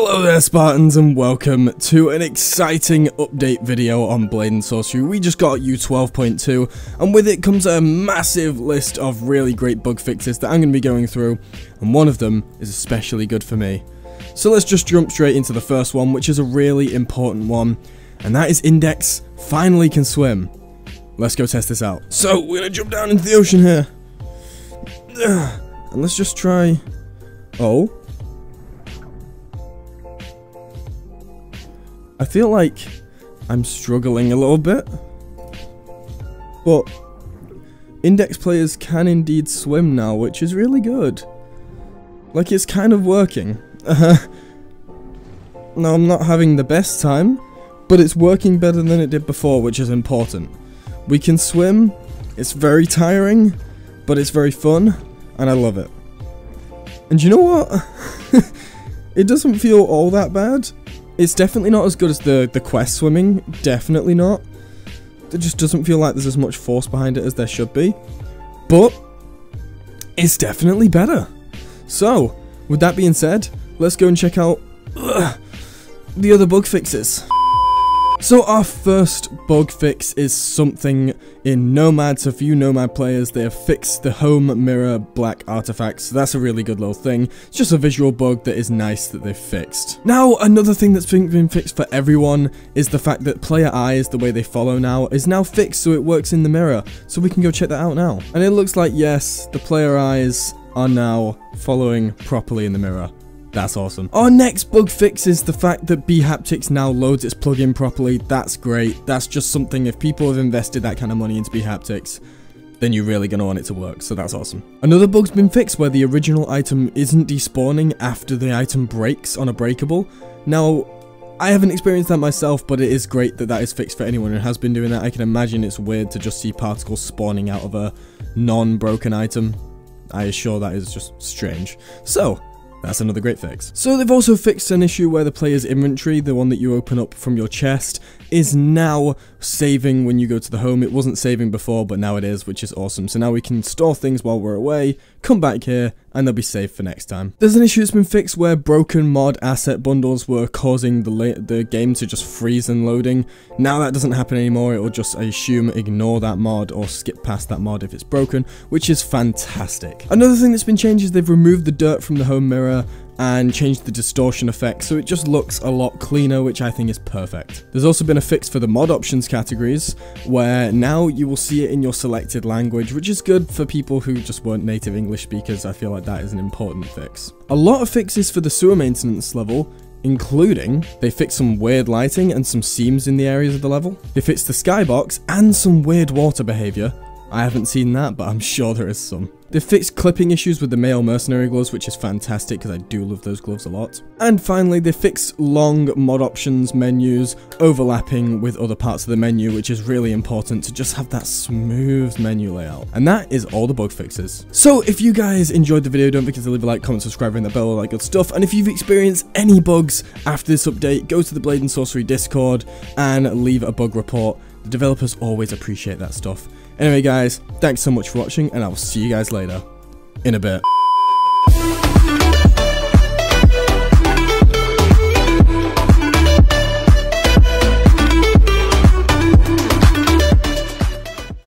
Hello there Spartans and welcome to an exciting update video on Blade and Sorcery. We just got U12.2 and with it comes a massive list of really great bug fixes that I'm going to be going through and one of them is especially good for me. So let's just jump straight into the first one which is a really important one and that is Index finally can swim. Let's go test this out. So we're going to jump down into the ocean here. And let's just try... Oh, I feel like I'm struggling a little bit. But index players can indeed swim now, which is really good. Like it's kind of working. Now I'm not having the best time, but it's working better than it did before, which is important. We can swim, it's very tiring, but it's very fun, and I love it. And you know what? it doesn't feel all that bad. It's definitely not as good as the, the quest swimming, definitely not. It just doesn't feel like there's as much force behind it as there should be. But, it's definitely better. So, with that being said, let's go and check out ugh, the other bug fixes. So our first bug fix is something in Nomad, so for you Nomad players, they have fixed the home mirror black artifacts, so that's a really good little thing. It's just a visual bug that is nice that they've fixed. Now, another thing that's been, been fixed for everyone is the fact that player eyes, the way they follow now, is now fixed so it works in the mirror, so we can go check that out now. And it looks like, yes, the player eyes are now following properly in the mirror. That's awesome. Our next bug fix is the fact that bHaptics now loads its plugin properly. That's great. That's just something, if people have invested that kind of money into bHaptics, then you're really going to want it to work, so that's awesome. Another bug's been fixed where the original item isn't despawning after the item breaks on a breakable. Now, I haven't experienced that myself, but it is great that that is fixed for anyone who has been doing that. I can imagine it's weird to just see particles spawning out of a non-broken item. I assure that is just strange. So, that's another great fix. So they've also fixed an issue where the player's inventory, the one that you open up from your chest, is now saving when you go to the home. It wasn't saving before, but now it is, which is awesome. So now we can store things while we're away, come back here, and they'll be safe for next time. There's an issue that's been fixed where broken mod asset bundles were causing the, the game to just freeze and loading. Now that doesn't happen anymore, it will just, I assume, ignore that mod or skip past that mod if it's broken, which is fantastic. Another thing that's been changed is they've removed the dirt from the home mirror and changed the distortion effect so it just looks a lot cleaner which I think is perfect. There's also been a fix for the mod options categories where now you will see it in your selected language which is good for people who just weren't native English speakers I feel like that is an important fix. A lot of fixes for the sewer maintenance level including they fixed some weird lighting and some seams in the areas of the level. They fixed the skybox and some weird water behaviour. I haven't seen that, but I'm sure there is some. They fixed clipping issues with the male mercenary gloves, which is fantastic because I do love those gloves a lot. And finally, they fixed long mod options menus overlapping with other parts of the menu, which is really important to just have that smooth menu layout. And that is all the bug fixes. So if you guys enjoyed the video, don't forget to leave a like, comment, subscribe, ring the bell, all that good stuff. And if you've experienced any bugs after this update, go to the Blade and Sorcery Discord and leave a bug report. The developers always appreciate that stuff. Anyway guys, thanks so much for watching and I will see you guys later. In a bit.